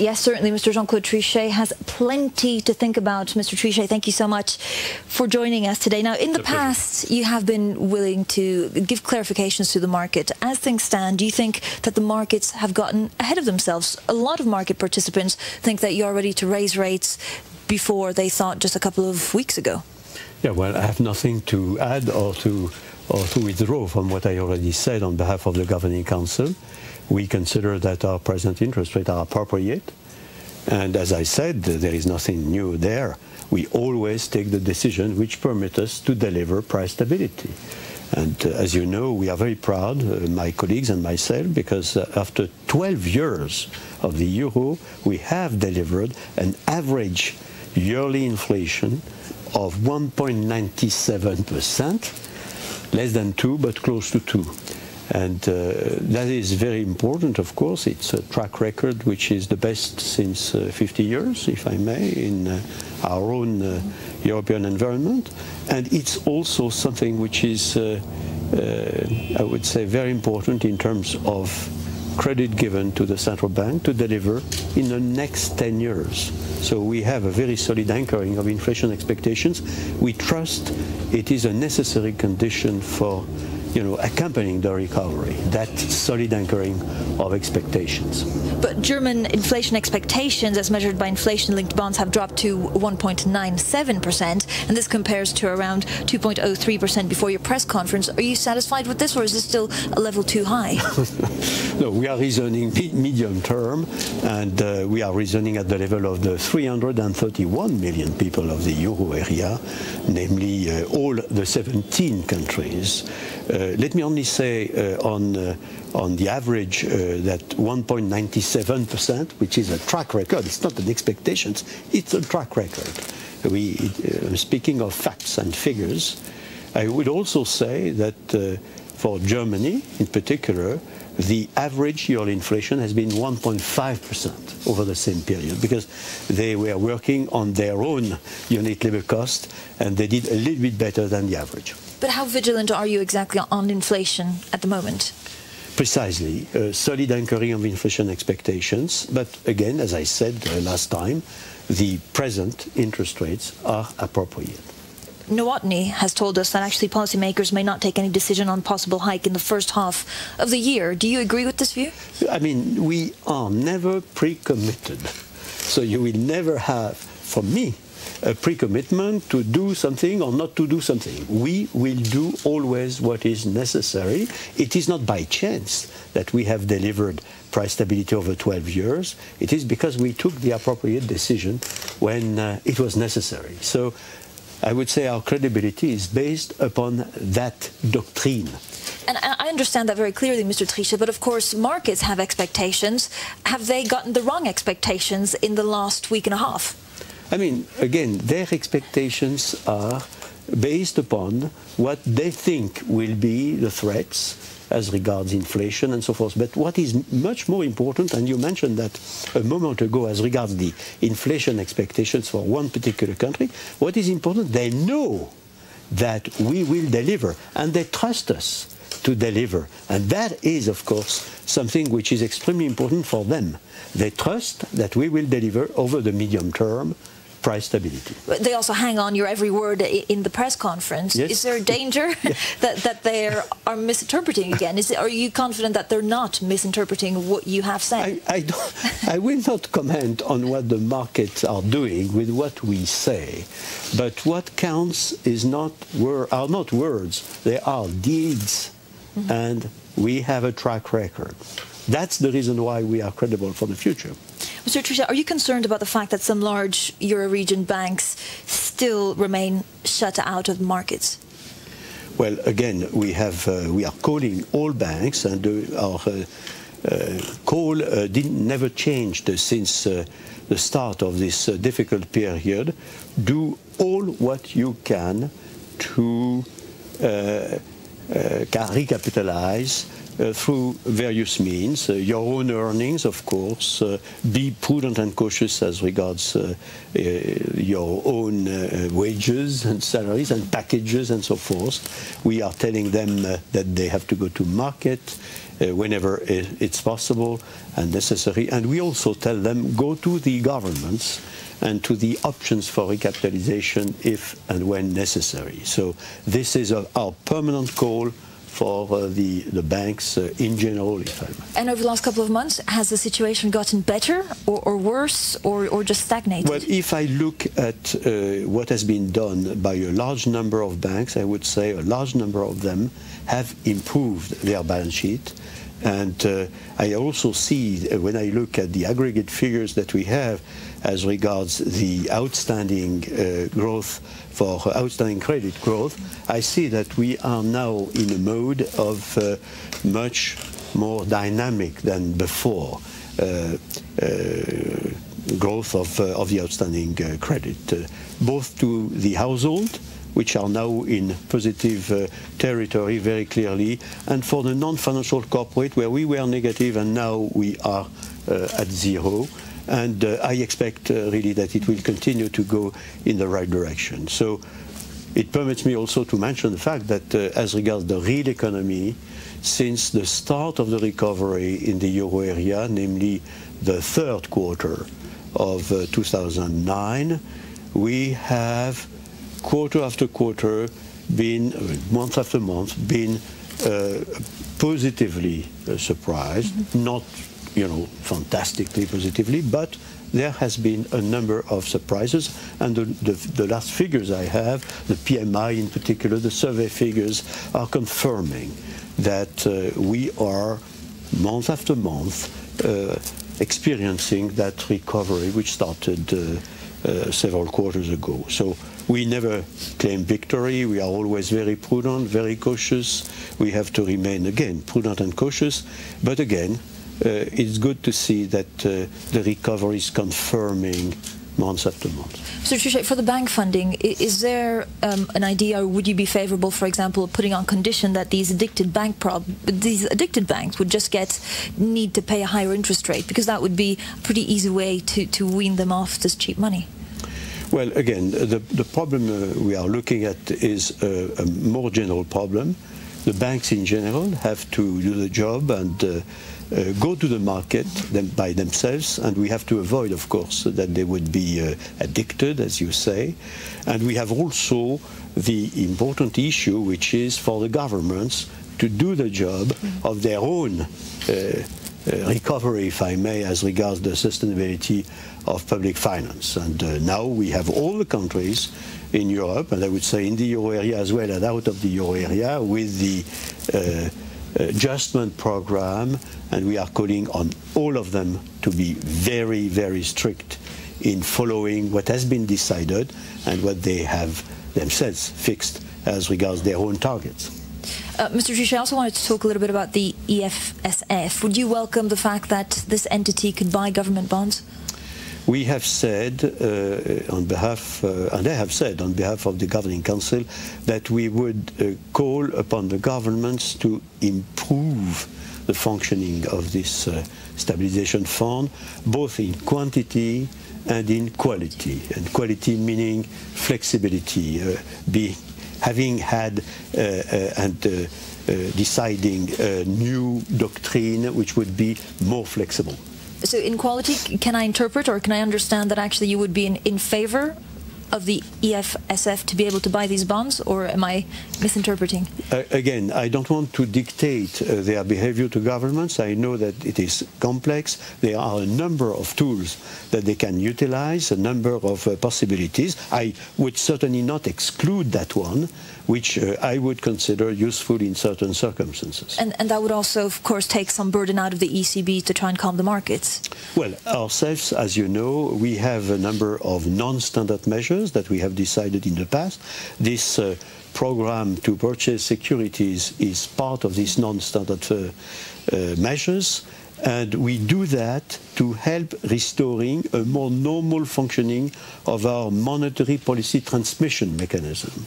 Yes, certainly. Mr. Jean Claude Trichet has plenty to think about. Mr. Trichet, thank you so much for joining us today. Now, in the past, you have been willing to give clarifications to the market. As things stand, do you think that the markets have gotten ahead of themselves? A lot of market participants think that you're ready to raise rates before they thought just a couple of weeks ago. Yeah, well, I have nothing to add or to or to withdraw from what I already said on behalf of the Governing Council. We consider that our present interest rates are appropriate. And as I said, there is nothing new there. We always take the decision which permit us to deliver price stability. And uh, as you know, we are very proud, uh, my colleagues and myself, because uh, after 12 years of the euro, we have delivered an average yearly inflation of 1.97%, less than 2, but close to 2. And uh, that is very important, of course. It's a track record which is the best since uh, 50 years, if I may, in uh, our own European environment. And it's also something which is, I would say, very important in terms of credit given to the central bank to deliver in the next 10 years. So we have a very solid anchoring of inflation expectations. We trust it is a necessary condition for you know, accompanying the recovery, that solid anchoring of expectations. But German inflation expectations, as measured by inflation-linked bonds, have dropped to 1.97%, and this compares to around 2.03% before your press conference. Are you satisfied with this, or is this still a level too high? no, we are reasoning medium term, and uh, we are reasoning at the level of the 331 million people of the euro area, namely uh, all the 17 countries. Uh, let me only say uh, on, uh, on the average that 1.97%, which is a track record, it's not an expectation, it's a track record. We, speaking of facts and figures, I would also say that for Germany in particular, the average yearly inflation has been 1.5% over the same period because they were working on their own unit labor cost and they did a little bit better than the average. But how vigilant are you exactly on inflation at the moment? Precisely, uh, solid anchoring of inflation expectations. But again, as I said uh, last time, the present interest rates are appropriate. Nowotny has told us that actually policymakers may not take any decision on possible hike in the first half of the year. Do you agree with this view? I mean, we are never pre-committed. So you will never have, for me, a pre-commitment to do something or not to do something. We will do always what is necessary. It is not by chance that we have delivered price stability over 12 years. It is because we took the appropriate decision when uh, it was necessary. So I would say our credibility is based upon that doctrine. And I understand that very clearly, Mr. Trichet, but of course markets have expectations. Have they gotten the wrong expectations in the last week and a half? I mean, again, their expectations are based upon what they think will be the threats as regards inflation and so forth. But what is much more important, and you mentioned that a moment ago as regards the inflation expectations for one particular country, what is important, they know that we will deliver, and they trust us to deliver. And that is, of course, something which is extremely important for them. They trust that we will deliver over the medium term price stability. They also hang on your every word in the press conference. Yes. Is there a danger that, that they are misinterpreting again? Is it, are you confident that they're not misinterpreting what you have said? I, I, don't, I will not comment on what the markets are doing with what we say, but what counts is not are not words, they are deeds, mm -hmm. and we have a track record. That's the reason why we are credible for the future. Mr. Trichet, are you concerned about the fact that some large euro region banks still remain shut out of markets? Well, again, we have uh, we are calling all banks, and uh, our uh, uh call uh, didn't never changed since uh, the start of this difficult period. Do all what you can to recapitalize through various means. Uh, your own earnings, of course. Uh, be prudent and cautious as regards uh, uh, your own wages and salaries and packages and so forth. We are telling them that they have to go to market whenever it's possible and necessary. And we also tell them go to the governments and to the options for recapitalization if and when necessary. So this is our permanent call for uh, the, the banks uh, in general. And over the last couple of months, has the situation gotten better or, or worse or, or just stagnated? Well, if I look at uh, what has been done by a large number of banks, I would say a large number of them have improved their balance sheet. And uh, I also see, uh, when I look at the aggregate figures that we have as regards the outstanding uh, growth for outstanding credit growth, I see that we are now in a mode of uh, much more dynamic than before uh, uh, growth of, of the outstanding credit, both to the household which are now in positive uh, territory very clearly, and for the non-financial corporate, where we were negative and now we are uh, at zero. And uh, I expect uh, really that it will continue to go in the right direction. So it permits me also to mention the fact that uh, as regards the real economy, since the start of the recovery in the euro area, namely the third quarter of uh, 2009, we have quarter after quarter, been month after month, been uh, positively uh, surprised, mm -hmm. not you know fantastically positively, but there has been a number of surprises, and the, the, the, last figures I have, the PMI in particular, the survey figures, are confirming that uh, we are, month after month, uh, experiencing that recovery which started uh, uh several quarters ago. So we never claim victory. We are always very prudent, very cautious. We have to remain, again, prudent and cautious. But again, it's good to see that uh, the recovery is confirming months after month. Mr. Trichet, for the bank funding, is there um, an idea, or would you be favourable, for example, putting on condition that these addicted bank prob these addicted banks would just get need to pay a higher interest rate because that would be a pretty easy way to, to wean them off this cheap money? Well, again, the, the problem uh, we are looking at is a, a, more general problem. The banks in general have to do the job and uh, uh, go to the market them by themselves, and we have to avoid, of course, that they would be uh, addicted, as you say. And we have also the important issue, which is for the governments to do the job of their own uh, uh, recovery, if I may, as regards the sustainability of public finance. And uh, now we have all the countries in Europe, and I would say in the euro area as well and out of the euro area, with the uh, adjustment program, and we are calling on all of them to be very, very strict in following what has been decided and what they have themselves fixed as regards their own targets. Uh, Mr. Trichet, I also wanted to talk a little bit about the EFSF. Would you welcome the fact that this entity could buy government bonds? We have said uh, on behalf, uh, and I have said on behalf of the Governing Council, that we would uh, call upon the governments to improve the functioning of this uh, stabilization fund, both in quantity and in quality. And quality meaning flexibility, uh, be having had uh, uh, and deciding a new doctrine which would be more flexible. So in quality, can I interpret or can I understand that actually you would be in, in favor of the EFSF to be able to buy these bonds, or am I misinterpreting? Uh, again, I don't want to dictate uh, their behavior to governments. I know that it is complex. There are a number of tools that they can utilize, a number of uh, possibilities. I would certainly not exclude that one, which uh, I would consider useful in certain circumstances. And, and that would also, of course, take some burden out of the ECB to try and calm the markets. Well, ourselves, as you know, we have a number of non-standard measures that we have decided in the past. This uh, program to purchase securities is part of these non-standard uh, uh, measures. And we do that to help restoring a more normal functioning of our monetary policy transmission mechanism.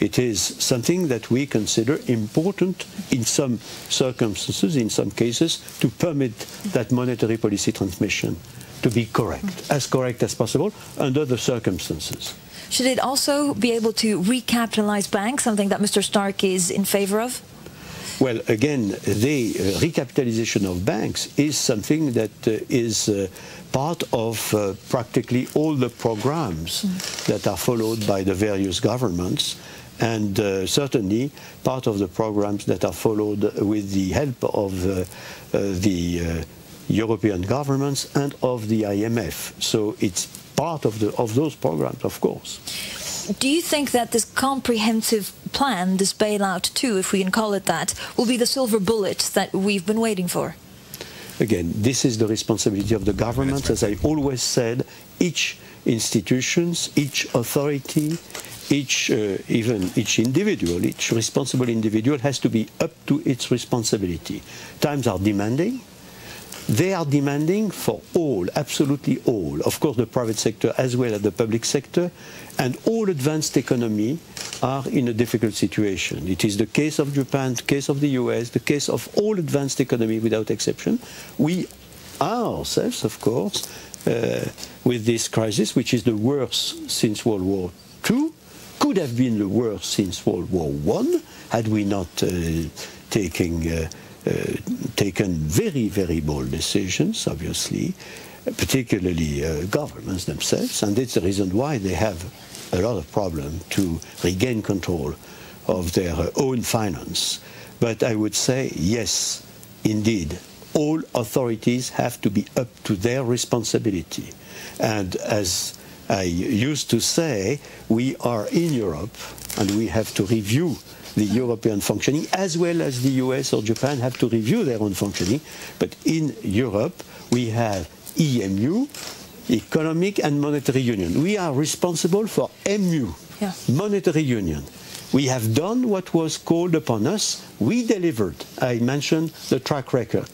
It is something that we consider important in some circumstances, in some cases, to permit that monetary policy transmission to be correct, as correct as possible under the circumstances. Should it also be able to recapitalize banks, something that Mr. Stark is in favor of? Well, again, the uh, recapitalization of banks is something that uh, is uh, part of uh, practically all the programs mm. that are followed by the various governments and uh, certainly part of the programs that are followed with the help of uh, the European governments and of the IMF. So it's part of, the, of those programs, of course. Do you think that this comprehensive plan, this bailout too, if we can call it that, will be the silver bullet that we've been waiting for? Again, this is the responsibility of the government. As I always said, each institutions, each authority, each, uh, even each individual, each responsible individual has to be up to its responsibility. Times are demanding, they are demanding for all, absolutely all, of course the private sector as well as the public sector, and all advanced economy are in a difficult situation. It is the case of Japan, the case of the US, the case of all advanced economy without exception. We ourselves, of course, uh, with this crisis, which is the worst since World War II, could have been the worst since World War I, had we not uh, taken uh, uh, taken very, very bold decisions, obviously, particularly uh, governments themselves, and it's the reason why they have a lot of problem to regain control of their own finance. But I would say, yes, indeed, all authorities have to be up to their responsibility. And as I used to say, we are in Europe and we have to review the European functioning, as well as the US or Japan have to review their own functioning. But in Europe, we have EMU, Economic and Monetary Union. We are responsible for EMU, yeah. Monetary Union. We have done what was called upon us. We delivered. I mentioned the track record.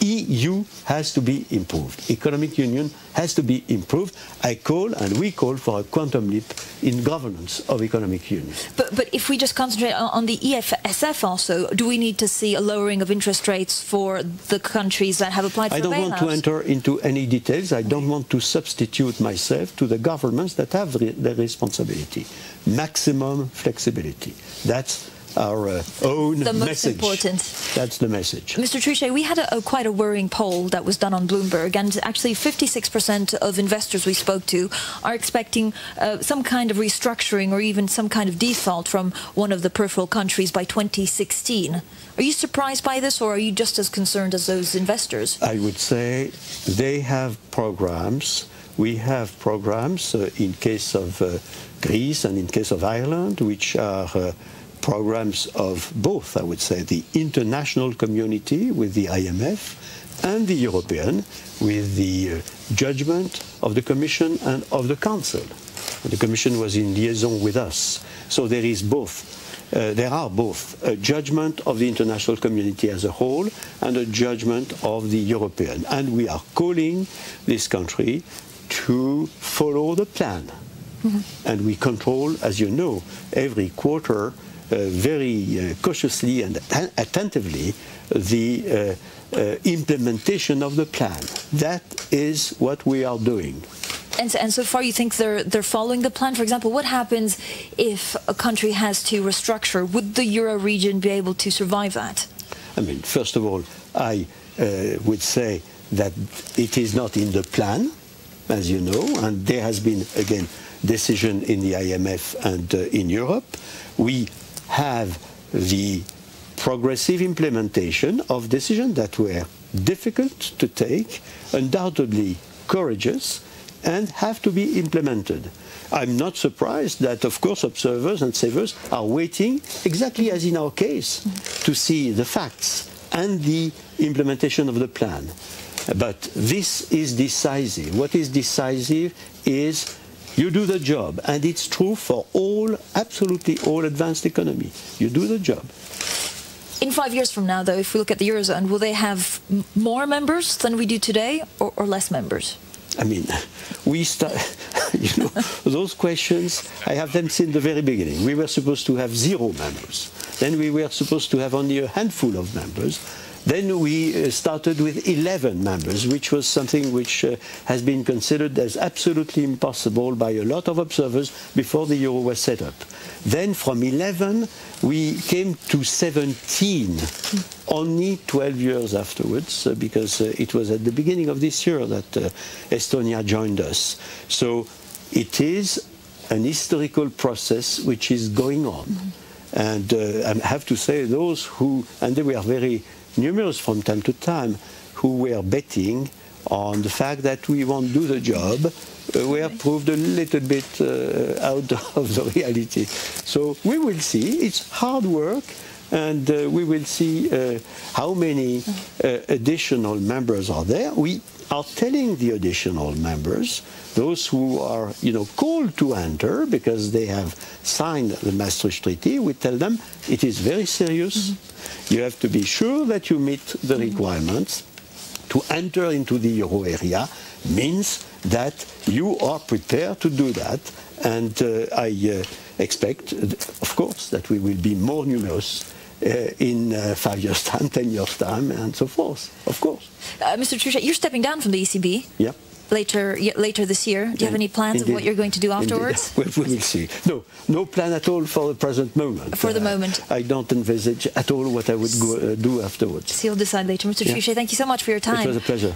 EU has to be improved. Economic union has to be improved. I call and we call for a quantum leap in governance of economic union. But, but if we just concentrate on the EFSF also, do we need to see a lowering of interest rates for the countries that have applied for I don't want to enter into any details. I don't want to substitute myself to the governments that have the responsibility. Maximum flexibility. That's our uh, own the most message. important. That's the message. Mr. Trichet, we had a, a, quite a worrying poll that was done on Bloomberg, and actually 56% of investors we spoke to are expecting uh, some kind of restructuring or even some kind of default from one of the peripheral countries by 2016. Are you surprised by this, or are you just as concerned as those investors? I would say they have programs. We have programs uh, in case of uh, Greece and in case of Ireland, which are uh, programs of both, I would say, the international community with the IMF and the European with the uh, judgment of the Commission and of the Council. The Commission was in liaison with us. So there is both. Uh, there are both a judgment of the international community as a whole and a judgment of the European. And we are calling this country to follow the plan. Mm -hmm. And we control, as you know, every quarter very uh, cautiously and attentively the uh, implementation of the plan. That is what we are doing. And, and, so far, you think they're they're following the plan. For example, what happens if a country has to restructure? Would the euro region be able to survive that? I mean, first of all, I uh, would say that it is not in the plan, as you know, and there has been again decision in the IMF and uh, in Europe. We have the progressive implementation of decisions that were difficult to take, undoubtedly courageous, and have to be implemented. I'm not surprised that, of course, observers and savers are waiting, exactly as in our case, to see the facts and the implementation of the plan. But this is decisive. What is decisive is you do the job, and it's true for all, absolutely all advanced economy. You do the job. In five years from now, though, if we look at the Eurozone, will they have more members than we do today or, or less members? I mean, we start. you know, those questions, I have them since the very beginning. We were supposed to have zero members. Then we were supposed to have only a handful of members. Then we uh, started with 11 members, which was something which uh, has been considered as absolutely impossible by a lot of observers before the euro was set up. Then from 11, we came to 17, only 12 years afterwards, uh, because it was at the beginning of this year that Estonia joined us. So it is an historical process which is going on. And uh, I have to say, those who, and they were very numerous from time to time who were betting on the fact that we won't do the job uh, were proved a little bit uh, out of the reality. So we will see. It's hard work. And uh, we will see uh, how many uh, additional members are there. We are telling the additional members, those who are, you know, called to enter because they have signed the Maastricht Treaty, we tell them it is very serious. You have to be sure that you meet the requirements. To enter into the euro area means that you are prepared to do that. And uh, I uh, expect, of course, that we will be more numerous in uh, five years' time, ten years' time, and so forth. Of course. Uh, Mr. Trichet, you're stepping down from the ECB. Yeah. Later, later this year. Do you have any plans of what you're going to do afterwards? Well, we will see. No, no plan at all for the present moment. For the moment. I don't envisage at all what I would go, uh, do afterwards. So you'll decide later. Mr. Yeah. Trichet, thank you so much for your time. It was a pleasure.